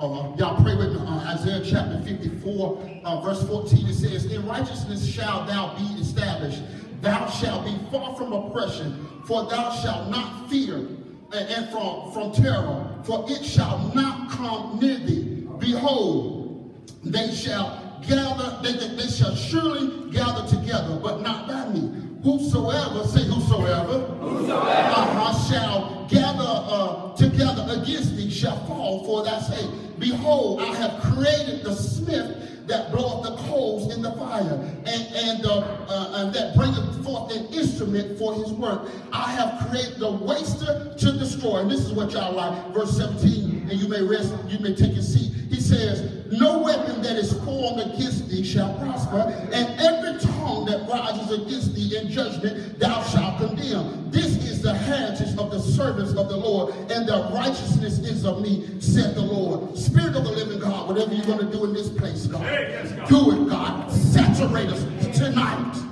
uh, y'all pray with me. Uh, Isaiah chapter 54, uh, verse 14, it says, In righteousness shalt thou be established. Thou shalt be far from oppression, for thou shalt not fear and, and from, from terror, for it shall not come near thee. Behold, they shall gather, they, they, they shall surely gather together, but not by me. Whosoever, say whosoever, whosoever. Uh-huh, shall gather uh, together against thee shall fall for thy sake. Behold, I have created the smith that bloweth the coals in the fire, and, and, uh, uh, and that bringeth forth an instrument for his work. I have created the waster to destroy. And this is what y'all like, verse 17, and you may rest, you may take a seat. He says, No weapon that is formed against thee shall prosper, and every tongue that rises against thee in judgment thou shalt condemn. This is the heritage of the servants of the Lord, and the righteousness is of me, said the Lord. Spirit of the living God, whatever you're going to do in this place, God, do it, God. Saturate us tonight.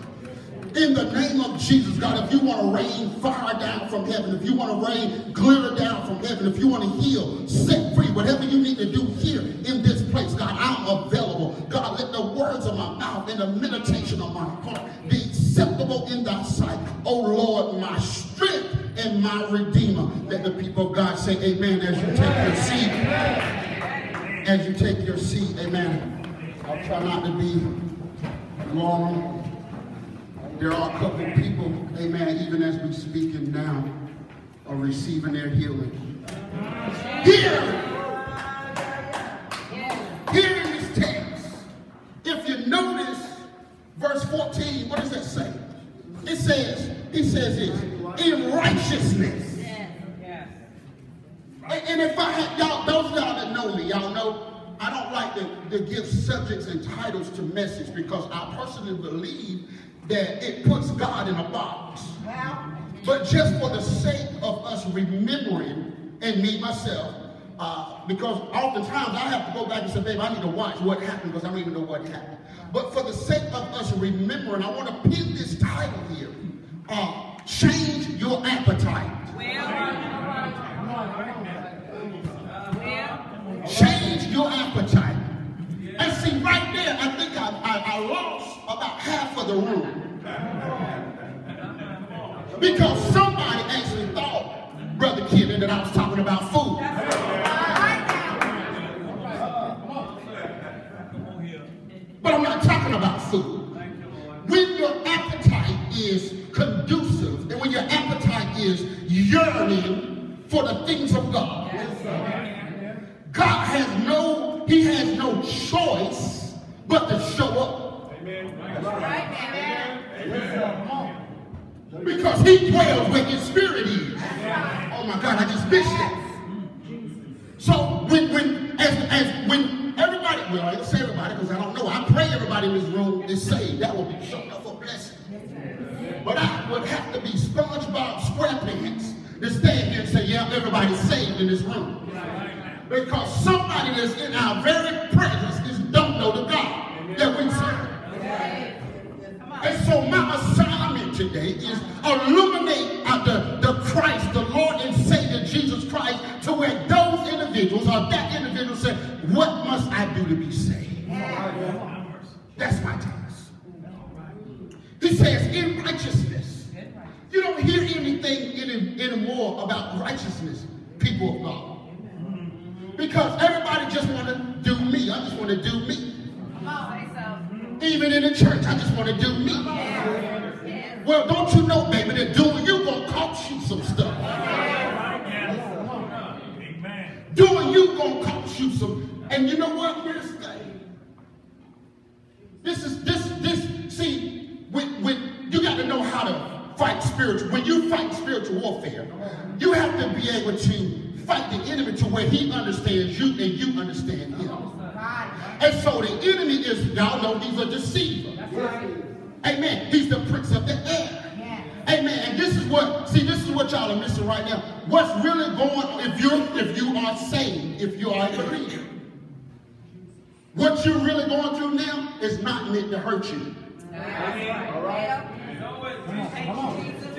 In the name of Jesus, God, if you want to rain fire down from heaven, if you want to rain glitter down from heaven, if you want to heal, set free, whatever you need to do here in this place, God, I'm available. Let the words of my mouth and the meditation of my heart be acceptable in thy sight. Oh Lord, my strength and my redeemer. Let the people of God say amen as you take your seat. As you take your seat, amen. I'll try not to be long. There are a couple people, amen, even as we're speaking now, are receiving their healing. Here in this text, if you notice verse 14, what does that say? It says, he says this, in righteousness. And, and if I had, y'all, those y'all that know me, y'all know I don't like to, to give subjects and titles to message because I personally believe that it puts God in a box. But just for the sake of us remembering, and me myself, uh, because oftentimes I have to go back and say, babe, I need to watch what happened because I don't even know what happened. But for the sake of us remembering, I want to pin this title here. Uh, change your appetite. Change your appetite. And see, right there, I think I, I, I lost about half of the room. Because somebody actually thought, Brother Kevin, that I was talking about food. But I'm not talking about food. When your appetite is conducive and when your appetite is yearning for the things of God, God has no, he has no choice but to show up. Amen. Because he dwells where his spirit is. Oh my God, I just missed it. So when when as as when everybody, well, I didn't say everybody because I don't know. I pray everybody in this room is saved. That would be showing up a blessing. But I would have to be SpongeBob SquarePants to stand here and say, yeah, everybody's saved in this room. Because somebody that's in our very presence He says, in righteousness. You don't hear anything any, anymore about righteousness, people of God. Because everybody just want to do me. I just want to do me. Mm-hmm. Even in the church, I just want to do me. Well, don't you know, baby, that doing you gonna cost you some stuff. Doing you gonna cost you some. And you know what? Here's the thing. This is spiritual. When you fight spiritual warfare, you have to be able to fight the enemy to where he understands you and you understand him. And so the enemy is, y'all know he's a deceiver. Amen. He's the prince of the air. Amen. And this is what, see, this is what y'all are missing right now. What's really going on if you if you are saved, if you are a believer. What you're really going through now is not meant to hurt you.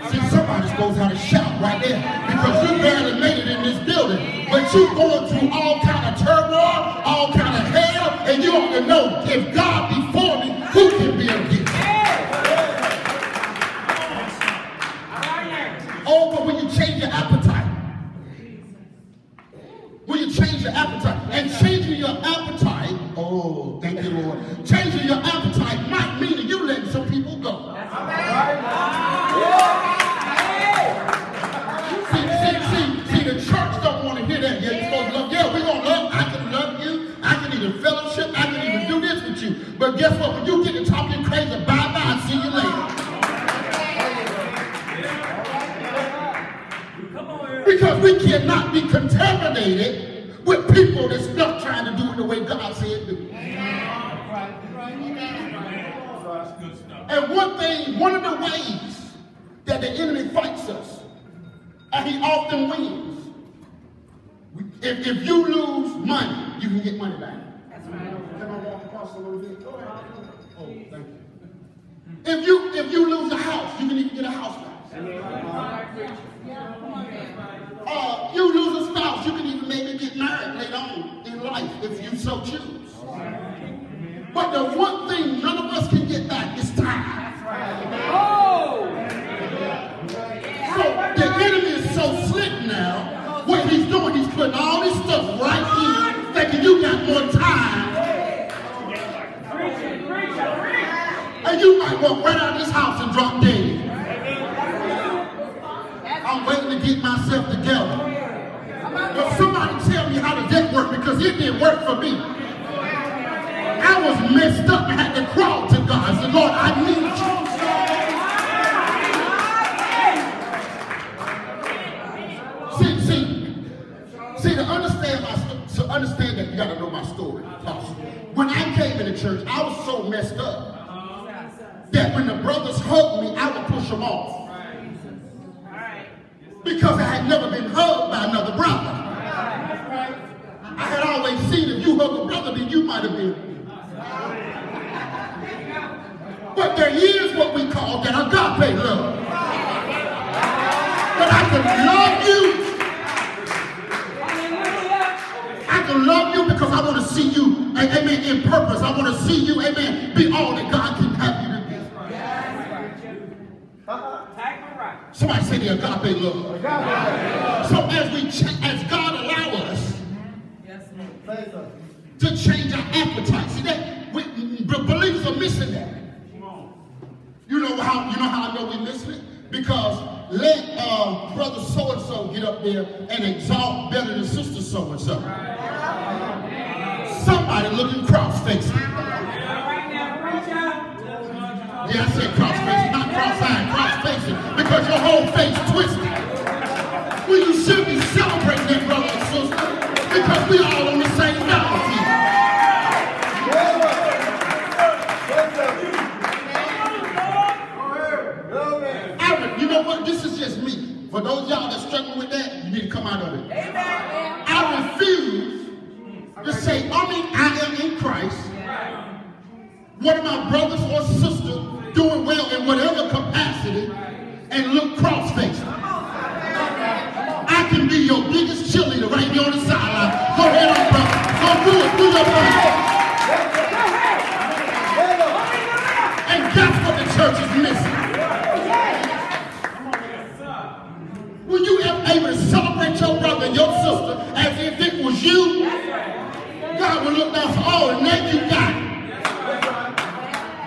See, somebody's supposed to have a shout right there because you barely made it in this building, but you're going through all kind of turmoil want to know if God be for me, who can be against? Oh, but when you change your appetite, when you change your appetite, and changing your appetite, oh, thank you, Lord. Changing your And one thing, one of the ways that the enemy fights us, and he often wins, if, if you lose money, you can get money back. That's right. Can I walk across a little bit? Go ahead. Oh, thank you. If you if you lose a house, you can even get a house back. Uh, you lose a spouse, you can even maybe get married later on in life if you so choose. But the one thing none of us can get back is time. Oh! So the enemy is so slick now. What he's doing, he's putting all this stuff right here, thinking you got more time. And you might walk right out of this house and drop dead. I'm waiting to get myself together. But somebody tell me how does that work because it didn't work for me. I was messed up and had to crawl to God. I said, Lord, I need you. See, see, see, to understand my to understand that you gotta know my story. When I came into church, I was so messed up that when the brothers hugged me, I would push them off. Because I had never been hugged by another brother. I had always seen if you hug a brother, then you might have been. But there is what we call that agape love. But I can love you. I can love you because I want to see you, amen, in purpose. I want to see you, amen, be all that God can have you to be. Somebody say the agape love. So as we, cha- as God allow us to change our appetite, see that we, the believers are missing that. You know how you know how I know missing it? Because let uh, brother so and so get up there and exalt better than sister so and so. Somebody looking cross facing. Yeah, I said cross facing, not cross eyed, cross facing, because your whole face twisted. Well, you should be celebrating that brother and sister because we all on the same battlefield. For those y'all that struggle with that, you need to come out of it. Amen. I refuse to say, I mean, I am in Christ. One of my brothers or sisters doing well in whatever capacity and look cross-faced. I can be your biggest cheerleader right here on the sideline. Go ahead on, brother. Go do it. Do your thing. And that's what the church is missing. When you are able to celebrate your brother and your sister as if it was you, God will look down for all, and now you got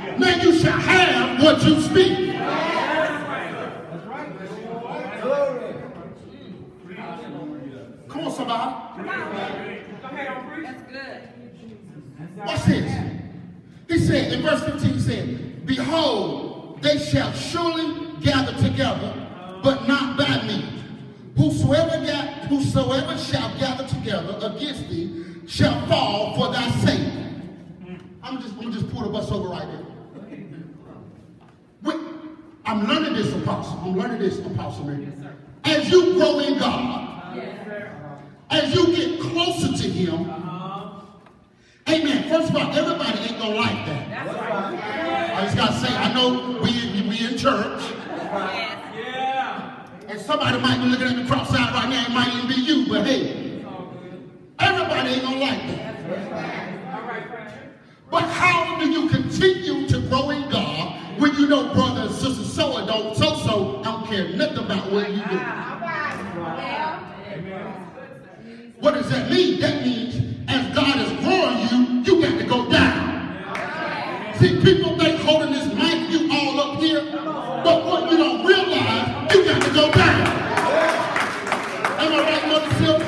it. Now you shall have what you speak. Come on, somebody. That's good. Watch this. He said in verse 15, he said, Behold, they shall surely gather together, but not by me. Whosoever, ga- whosoever shall gather together against thee shall fall for thy sake. I'm just, I'm just pull the bus over right there. Wait, I'm learning this, Apostle. I'm learning this, Apostle man. As you grow in God, as you get closer to Him, Amen. First of all, everybody ain't gonna like that. I just gotta say, I know we we in church, somebody might be looking at me cross-eyed right now. It might even be you, but hey, everybody ain't gonna like that. But how do you continue to grow in God when you know brother and sister so and don't so so don't care nothing about what you do? What does that mean? That means as God is growing you, you got to go down. See, people to go down. Am I right, Mother Silver?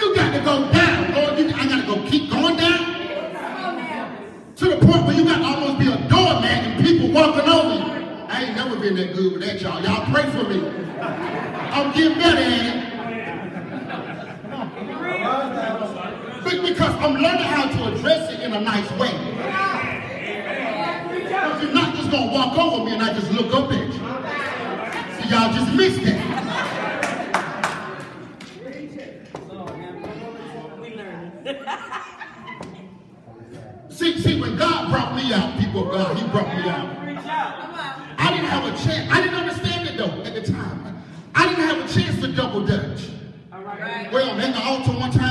You got to go down, Lord. You, I got to go keep going down to the point where you got to almost be a doormat and people walking over you. I ain't never been that good with that, y'all. Y'all pray for me. I'm getting better at it. But because I'm learning how to address it in a nice way. Because you're not just gonna walk over me and I just look up at you. See, y'all just missed that. See, see, when God brought me out, people of God, He brought me out. I didn't have a chance. I didn't understand it though at the time. I didn't have a chance to double dutch. Well, man, the altar one time,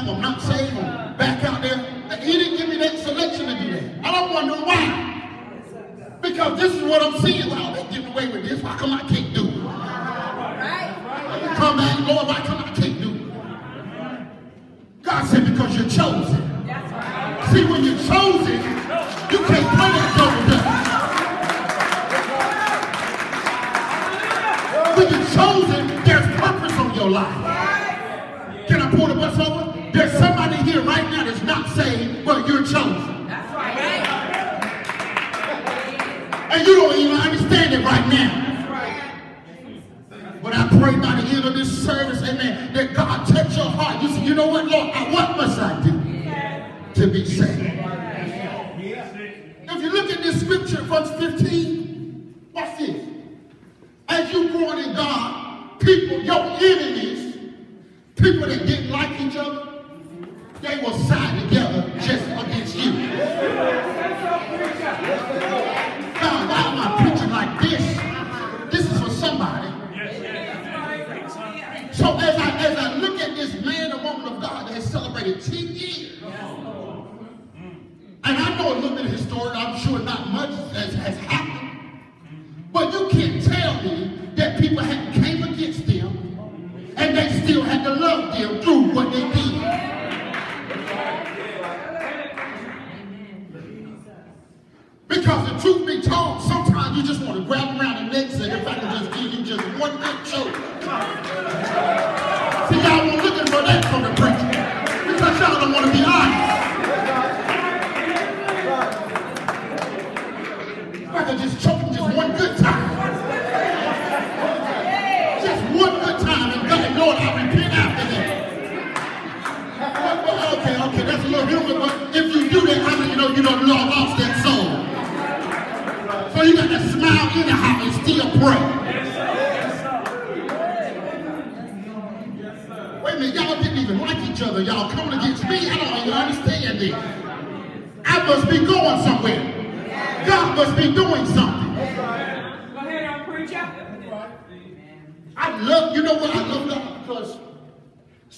And you don't even understand it right now. But I pray by the end of this service, amen, that God touch your heart. You say, you know what, Lord, what must I do to be saved? See,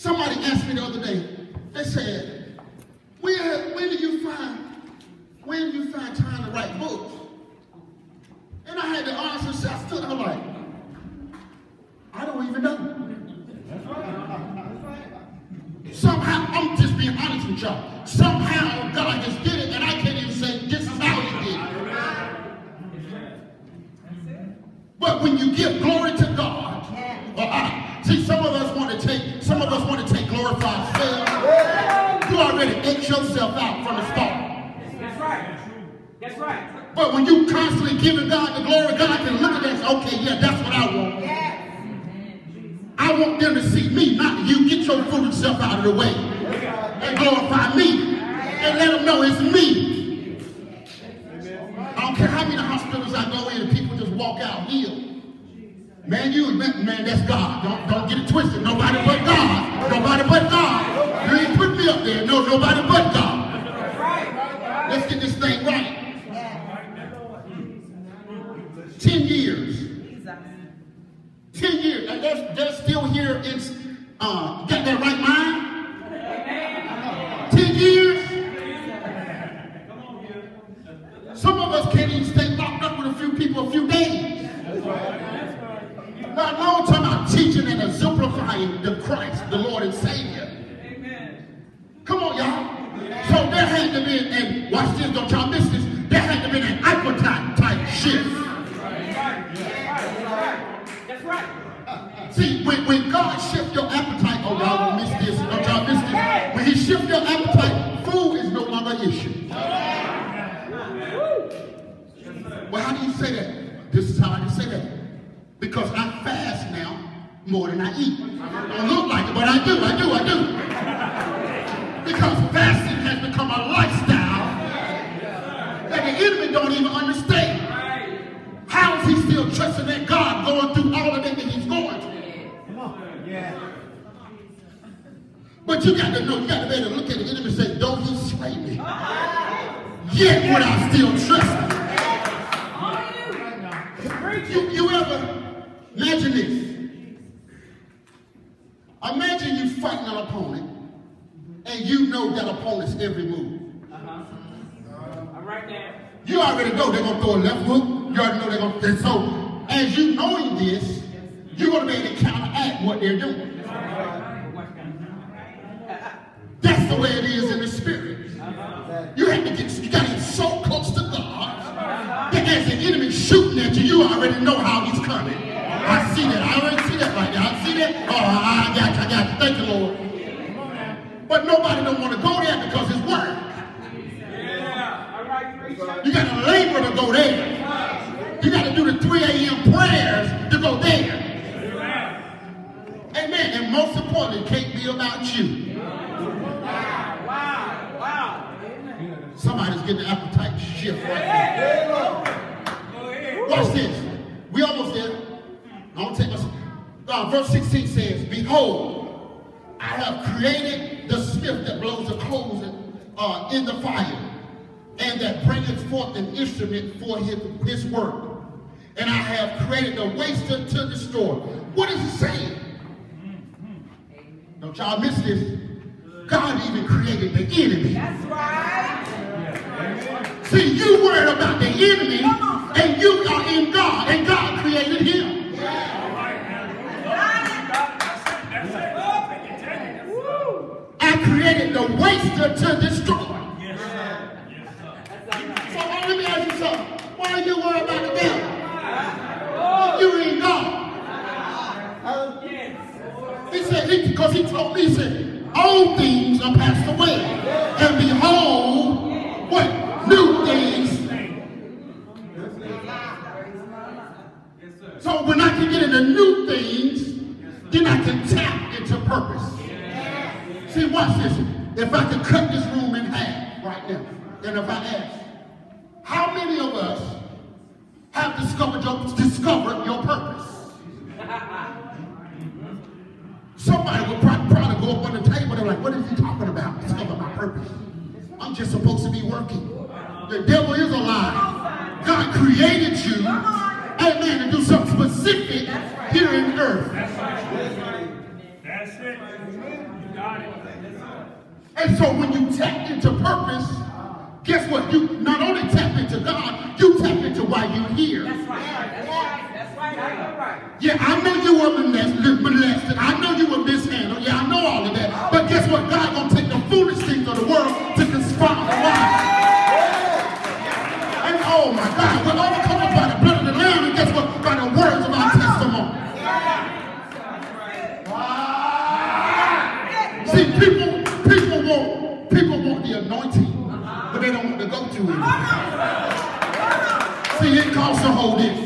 somebody asked me the other day, they said, when, when do you find, when do you find time to write books? And I had to answer, so I stood, I'm like, I don't even know. Somehow, I'm just being honest with y'all. Somehow God just did it, and I can't even say this is how he did it. But when you give glory to God, see, some right. But when you constantly giving God the glory, God can look at that and say, okay, yeah, that's what I want. I want them to see me, not you. Get your foolish self out of the way and glorify me and let them know it's me. I don't care how many hospitals I go in and people just walk out healed. Man, you man, man, that's God. Don't don't get it twisted. Nobody but God. Nobody but God. You ain't put me up there. No, nobody but God. Let's get this thing right. Ten years. Ten years. And they're, they're still here in uh got their right mind? 10 years. Some of us can't even stay locked up with a few people a few days. That's right. Not long time I'm teaching and exemplifying the Christ, the Lord and Savior. Come on, y'all. So there had to be, and watch this, don't y'all miss this, there had to be an appetite type shift. God shift your appetite, oh y'all don't miss this, don't y'all miss this. When he shift your appetite, food is no longer an issue. Well, how do you say that? This is how I can say that. Because I fast now more than I eat. I don't look like it, but I do, I do, I do. Because fasting has become a lifestyle that the enemy don't even understand. How is he still trusting that God going through all of that that he's going through? But you got to know, you got to be able to look at the enemy and say, don't he slay me? Yet would I still trust. You, you ever, imagine this. Imagine you fighting an opponent and you know that opponent's every move. Uh-huh. I'm right there. You already know they're gonna throw a left hook. You already know they're gonna. And so, as you knowing this, you're gonna be able to counteract what they're doing. That's the way it is in the spirit. You have to get, you gotta get so close to God that as the enemy shooting at you, you already know how he's coming. I see that. I already see that right now. I see that. Oh, I got you. I got you. Thank you, Lord. But nobody don't want to go there because it's work. You got to labor to go there. You got to do the 3 a.m. prayers to go there. Amen. And most importantly, it can't be about you. Wow. Wow. Wow. Amen. Somebody's getting the appetite shift right now. Watch this. We almost there. To take us. Uh, verse 16 says, Behold, I have created the smith that blows the coals in, uh, in the fire, and that bringeth forth an instrument for his, his work. And I have created the waster to destroy. What is he saying? Don't y'all miss this. God even created the enemy. That's right. See, you worried about the enemy, and you are in God, and God created him. I created the waster to destroy. So let me ask you something. Why are you worried about the devil? You in God. He said, because he told me, he said, all things are passed away. And behold, what? New things. So when I can get into new things, then I can tap into purpose. See, watch this. If I could cut this room in half right now, and if I ask, how many of us have discovered your, discovered your purpose? Somebody would probably, probably go up on the table and like, what is he talking about? Discover my purpose. I'm just supposed to be working. The devil is a lie. God created you, amen, to do something specific here in the earth. That's right. That's it. You got it. And so when you tap into purpose, guess what? You not only tap into God, you tap into why you're here. That's right. That's right. That's right. Yeah, I know you were molested. I know you were mishandled. Yeah, I know all of that. But guess what? God gonna take the foolish things of the world to confound the wise. And oh my God, we're overcome by the blood of the Lamb, and guess what? By the words of our testimony. See, people, people want, people want the anointing, but they don't want to go through it. See, it costs to hold this.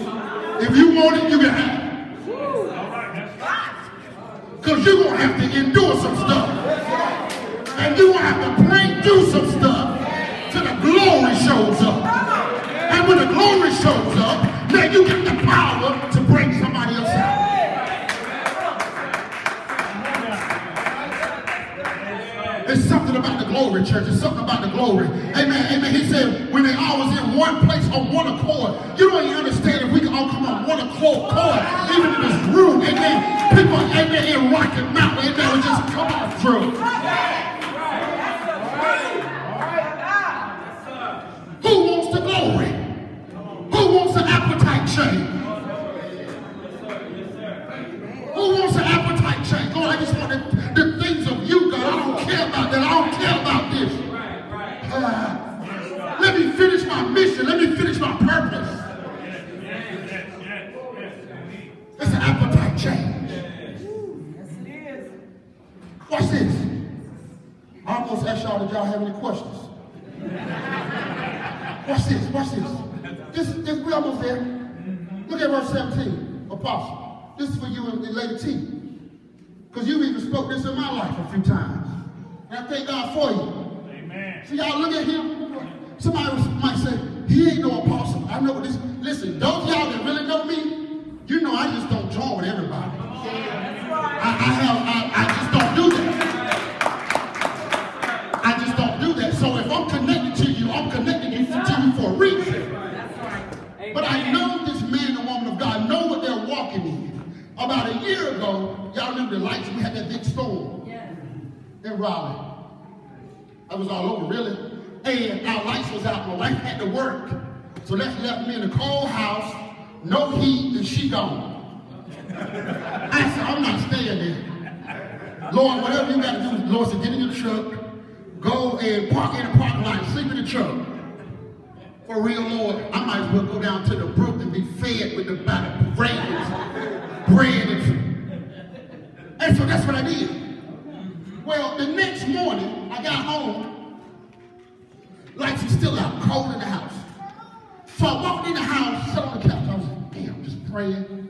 If you want it, you can have it. Because you're going to have to endure some stuff. And you're going to have to pray through some stuff till the glory shows up. And when the glory shows up, now you get the power glory, church. It's something about the glory. Amen. Amen. He said, when they all was in one place on one accord, you don't even understand if we can all come on one accord, accord even in this room. Amen. People, amen, in Rocky Mount, amen, would just come on through. Who wants the glory? Who wants the appetite change? Mission. Let me finish my purpose. It's an appetite change. Yes, it is. Watch this. I almost asked y'all, did y'all have any questions? Watch this, watch this. This, this we almost there. Look at verse 17, Apostle. This is for you and, and Lady T. Because you've even spoke this in my life a few times. And I thank God for you. Amen. See, y'all look at him. Somebody might say, he ain't no apostle. I know what this. Listen, those of y'all that really know me, you know I just don't join with everybody. I, I have, I, I just don't do that. I just don't do that. So if I'm connected to you, I'm connected to you for a reason. That's right. But I know this man and woman of God know what they're walking in. About a year ago, y'all remember the lights, we had that big storm in Raleigh. I was all over, really. And our lights was out. My wife had to work. So that left me in a cold house, no heat, and she gone. I said, I'm not staying there. Lord, whatever you got to do, Lord said, get in your truck, go and park in the parking lot, sleep in the truck. For real, Lord, I might as well go down to the brook and be fed with the batter, bread, bread. And, and so that's what I did. Well, the next morning, I got home, still out, cold in the house. So I walked in the house, sat on the couch, I was like, damn, just praying.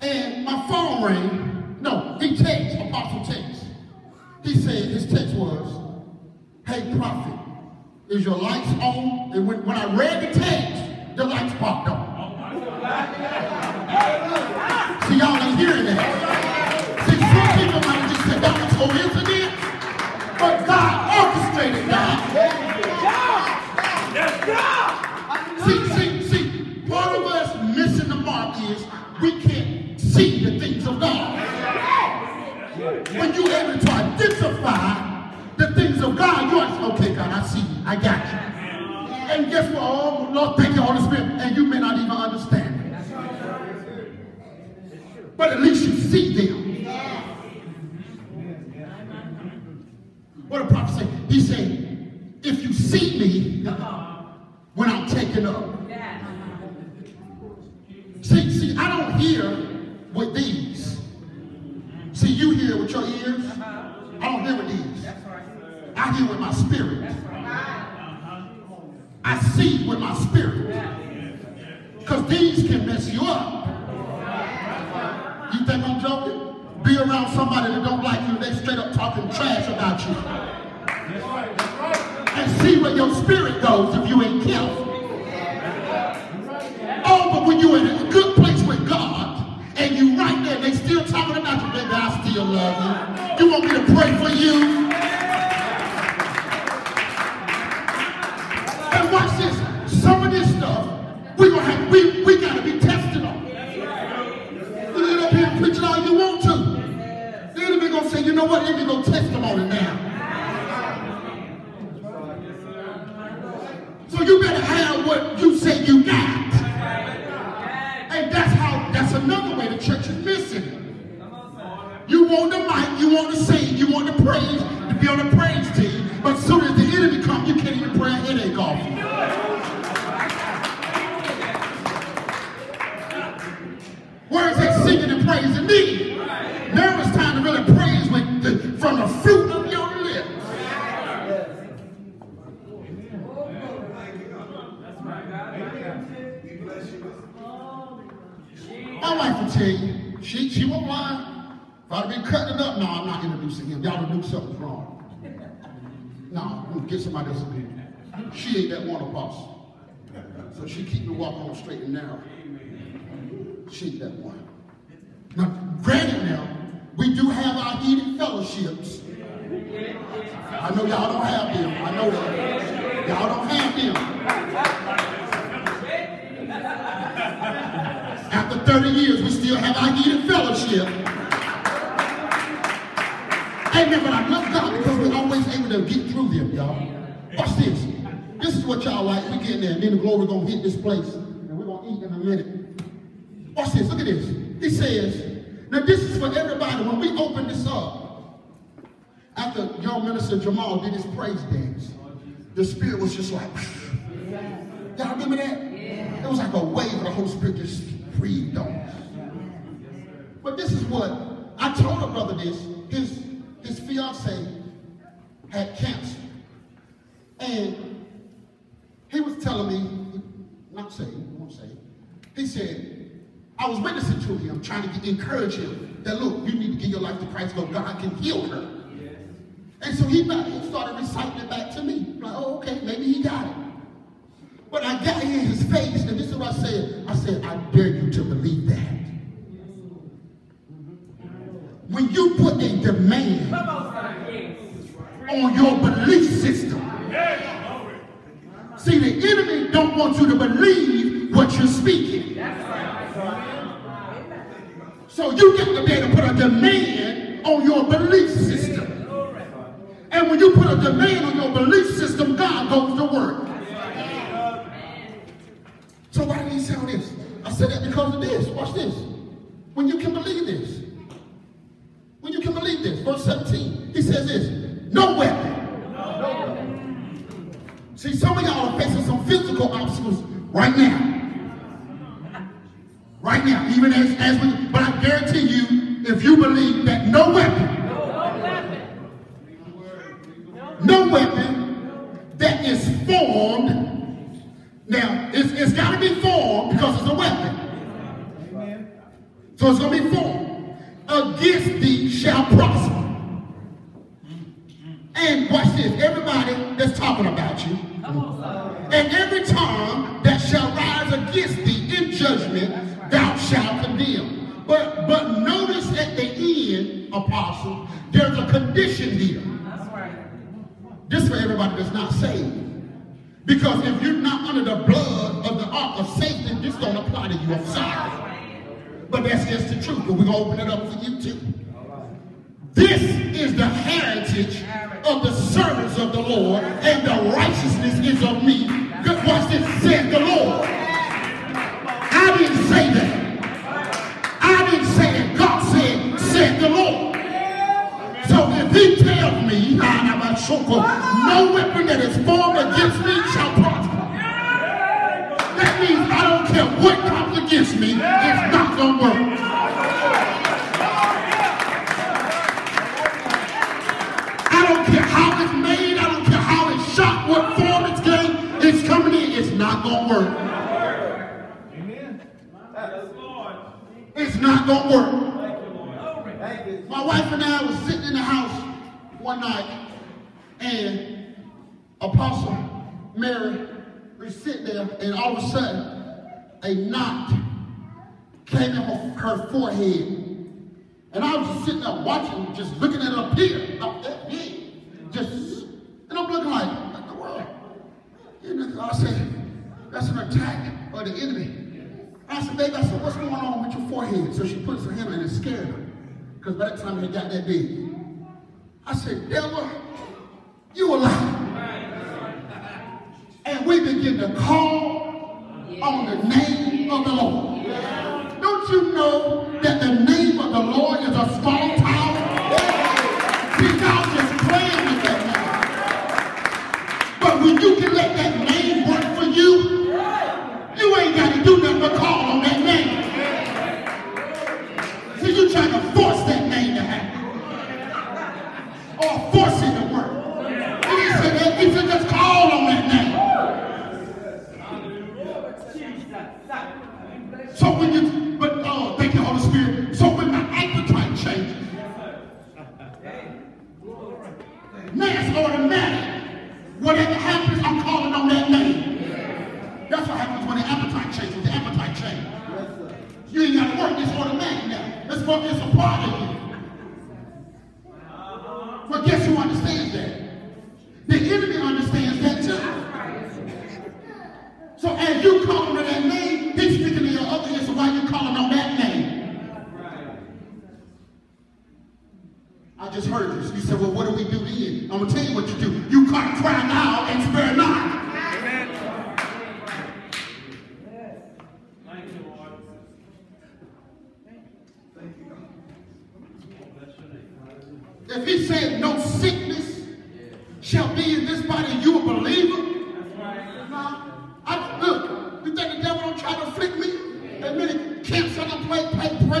And my phone rang. No, he text, Apostle text. He said, his text was, hey, prophet, is your lights on? And when, when I read the text, the lights popped on. See, y'all ain't hearing that. See, some people might have just said that was coincidence, but God When you're able to identify the things of God, you're like, okay, God, I see you. I got you. And guess what? Oh, Lord, thank you, Holy Spirit. And you may not even understand it. But at least you see them. What the prophet say? He said, if you see me when I'm taken up. See, see, I don't hear with these. See, you hear with your ears. Uh-huh. I don't hear with these. I hear with my spirit. I see with my spirit. Because these can mess you up. You think I'm joking? Be around somebody that don't like you, they straight up talking trash about you. And see where your spirit goes if you ain't careful. Oh, but when you're in you right there, they still talking about you, baby, I still love you. You want me to pray for you? And watch this. Some of this stuff, we gonna have, we, we gotta be tested on. You get up here and preach it all you want to. The enemy gonna say, you know what? Let me go testimony now. So you better have what you say you got. Want the mic, you want to sing, you want the praise, to be on the praise team, but soon as the enemy comes, you can't even pray a headache off you. Where is that singing and praising me? Now it's time to really praise with the, from the fruit of your lips. My wife will tell you, she, she won't lie. If I'd been cutting it up, no, I'm not introducing him. Y'all do something's wrong. No, we'll get somebody else here. She ain't that one apostle. So she keep me walking on straight and narrow. She ain't that one. Now, granted now, we do have our heated fellowships. I know y'all don't have them. I know that. Y'all don't have them. After 30 years, we still have our heated fellowship. Amen. But I love God because we're always able to get through them, y'all. Watch this. This is what y'all like. We get in there, and then the glory gonna hit this place. And we're gonna eat in a minute. Watch this. Look at this. He says, now this is for everybody. When we open this up, after young minister Jamal did his praise dance, the spirit was just like, y'all remember that? It was like a wave of the Holy Spirit just breathed on us. But this is what I told a brother this. His his fiance had cancer. And he was telling me, not saying, won't say, he said, I was witnessing to him, trying to get, encourage him that look, you need to give your life to Christ, but God can heal her. And so he, back, he started reciting it back to me. Like, oh, okay, maybe he got it. But I got in his face, and this is what I said. I said, I dare you to believe that. When you put demand on, your belief system, see, the enemy don't want you to believe what you're speaking. So you got to be able to put a demand on your belief system. And when you put a demand on your belief system, God goes to work. So why did he say this? I said that because of this. Watch this. When you can believe this. When you can believe this. Verse 17. He says this. No weapon. See, some of y'all are facing some physical obstacles right now. Right now. Even as, as we, but I guarantee you, if you believe that no weapon, No weapon. no weapon that is formed. Now, it's, it's got to be formed because it's a weapon. So it's going to be And watch this. Everybody that's talking about you. Come on, son. And every tongue that shall rise against thee in judgment, thou shalt condemn. But but notice at the end, apostle, there's a condition here. That's right. This for everybody that's not saved. Because if you're not under the blood of the ark of safety, this don't apply to you. I'm sorry. But that's just the truth. But we're going to open it up for you too. This is the heritage of the servants of the Lord, and the righteousness is of me. Watch this, said the Lord. I didn't say that. I didn't say it. God said, said the Lord. So if he tells me, no weapon that is formed against me shall prosper. That means I don't care what comes against me, it's not going to work. I don't care how it's made, I don't care how it's shot, what form it's getting, it's coming in, it's not going to work. It's not going to work. My wife and I was sitting in the house one night, and Apostle Mary was sitting there, and all of a sudden, a knot came in her, her forehead. And I was just sitting there watching, just looking at her appear up that big. Just, and I'm looking like, what the world? And I said, that's an attack of the enemy. I said, baby, I said, what's going on with your forehead? So she puts her hand in and it scared her. Because by that time it got that big. I said, devil, you a lie. And we begin to call on the name of the Lord. Don't you know that the name of the Lord is a strong If he said no sickness yeah. shall be in this body, you a believer? That's right. Now, I, look, you think the devil don't try to afflict me? Yeah. That many cancer to play, play, pray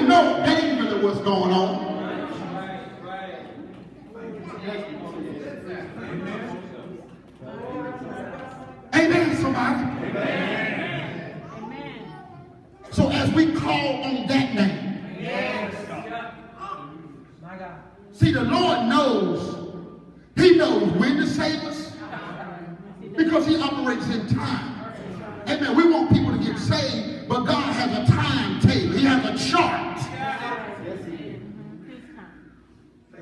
to know that what's going on. Amen, somebody. Amen. So as we call on that name, see the Lord knows, He knows when to save us because He operates in time. Amen. We want people to get saved, but God has a timetable. He has a chart.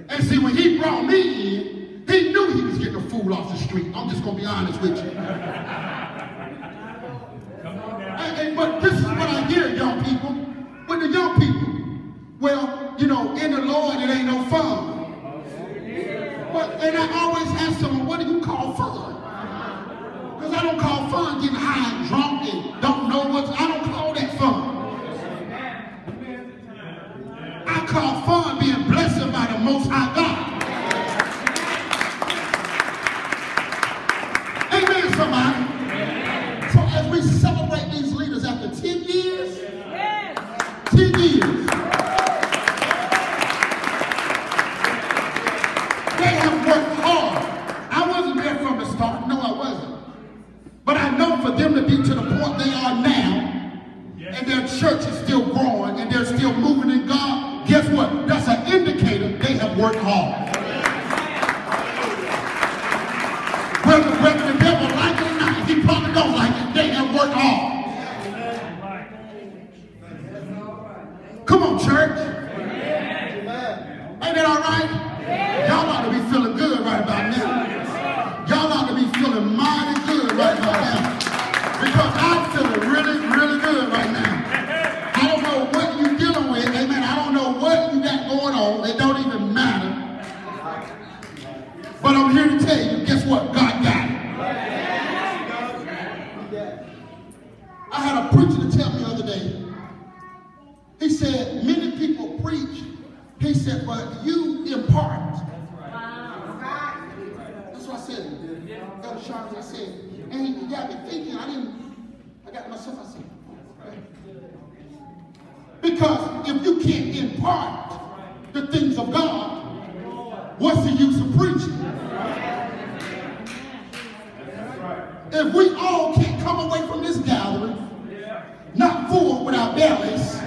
And see, when He brought me in, He knew He was getting a fool off the street. I'm just gonna be honest with you. Come on now. And- and- but this is what I hear, young people. With the young people, well, you know, in the Lord, it ain't no fun. But and I always ask someone, what do you call fun? Because I don't call fun getting high and drunk and don't know what's. I don't call that fun. I call fun being blessed by the what? God got. I had a preacher to tell me the other day. He said, many people preach. He said, but you impart. That's what I said. Elder Charles, I said, and he got me thinking. I didn't, I got myself, I said. Because if you can't impart the things of God, what's the use of preaching? If we all can't come away from this gathering, not full with our bellies,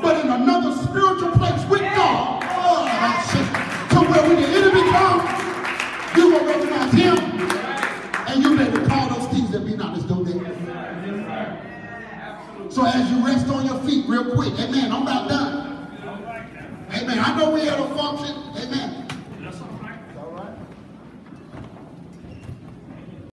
but in another spiritual place with God, oh, to where when the enemy comes, you will recognize him, and you'll be able to call those things that be not as though they. So as you rest on your feet real quick, amen, I'm about done. Amen. I know we had a function, amen.